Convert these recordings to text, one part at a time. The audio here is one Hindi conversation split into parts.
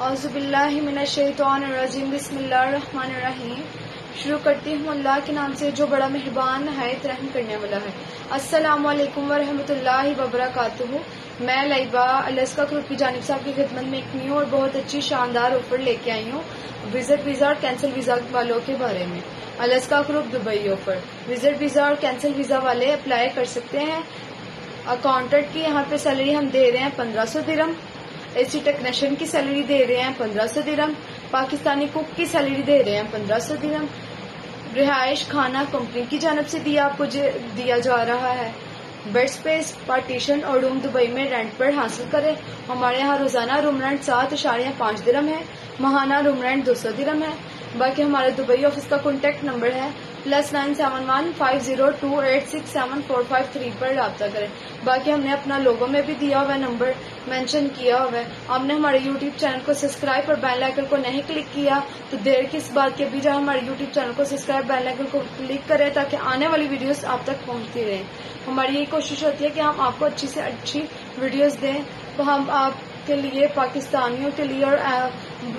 अज़बिल्लिमिनशैतरजीम बसमीम शुरू करती हूँ अल्लाह के नाम से, जो बड़ा मेहरबान है रहम करने वाला है। अस्सलाम वालेकुम वरहमतुल्लाहि वबरकातुहू मैं लाइबा अलस्का ग्रुप की जानब से आपकी खिदमत में एक न्यू और बहुत अच्छी शानदार ऑफ़र लेके आई हूँ, विज़िट वीज़ा और कैंसिल वीज़ा वालों के बारे में। Alaska group Dubai offer. Visit visa और कैंसिल वीज़ा वाले अप्लाई कर सकते हैं। अकाउंटेंट की यहाँ पे सैलरी हम दे रहे हैं पंद्रह सौ दिरम एसी टेक्नीशियन की सैलरी दे रहे हैं पंद्रह सौ दिरम पाकिस्तानी कुक की सैलरी दे रहे हैं पंद्रह सौ दिरम रिहाइश खाना कंपनी की जानब से दिया आपको दिया जा रहा है। बेड स्पेस पार्टीशन और रूम दुबई में रेंट पर हासिल करें। हमारे यहाँ रोज़ाना रूम रेंट सात इशारिया पाँच दिरम है। महाना रूम रेंट दो सौ दिरम है। बाकी हमारे दुबई ऑफ़िस का कॉन्टेक्ट नंबर है plus nine seven one five zero two eight six seven four five three पर रब्ता करें। बाकी हमने अपना लोगों में भी दिया हुआ नंबर मेंशन किया हुआ है। आपने हमारे यूट्यूब चैनल को सब्सक्राइब और बेल आइकन को नहीं क्लिक किया तो देर किस बात के भी जब हमारे यूट्यूब चैनल को सब्सक्राइब बेल आइकन को क्लिक करें ताकि आने वाली वीडियोस आप तक पहुँचती रहे। हमारी यही कोशिश होती है कि हम आपको अच्छी से अच्छी वीडियोस दें। तो हम आपके लिए, पाकिस्तानियों के लिए और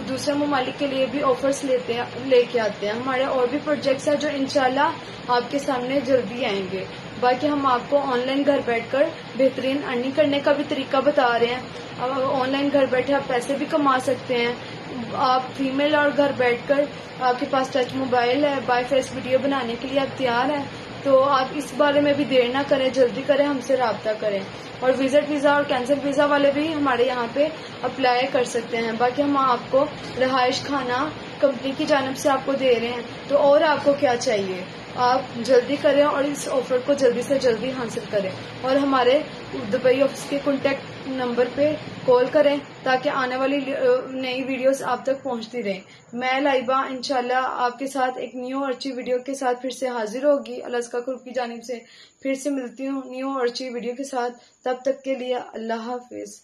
दूसरे ममालिक के लिए भी ऑफर्स लेते हैं, लेके आते हैं। हमारे और भी प्रोजेक्ट्स हैं जो इंशाल्लाह आपके सामने जल्दी आएँगे। बाकी हम आपको ऑनलाइन घर बैठकर बेहतरीन अर्निंग करने का भी तरीका बता रहे हैं। अब ऑनलाइन घर बैठे आप पैसे भी कमा सकते हैं। आप फीमेल और घर बैठकर आपके पास टच मोबाइल है बाय फेस वीडियो बनाने के लिए आप तैयार हैं। तो आप इस बारे में भी देर ना करें, जल्दी करें, हमसे रबता करें। और विज़िट वीज़ा और कैंसिल वीज़ा वाले भी हमारे यहाँ पे अप्लाई कर सकते हैं। बाकी हम आपको रहायश खाना कंपनी की जानब से आपको दे रहे हैं तो और आपको क्या चाहिए? आप जल्दी करें और इस ऑफ़र को जल्दी से जल्दी हासिल करें। और हमारे दुबई ऑफ़िस के कॉन्टेक्ट नंबर पे कॉल करें, ताकि आने वाली नई वीडियोस आप तक पहुँचती रहें। मैं, लाइबा, इंशाल्लाह आपके साथ एक न्यू और अच्छी वीडियो के साथ फिर से हाजिर होगी। अलस्का ग्रुप की जानब से फिर से मिलती हूँ न्यू और अच्छी वीडियो के साथ। तब तक के लिए अल्लाह हाफिज।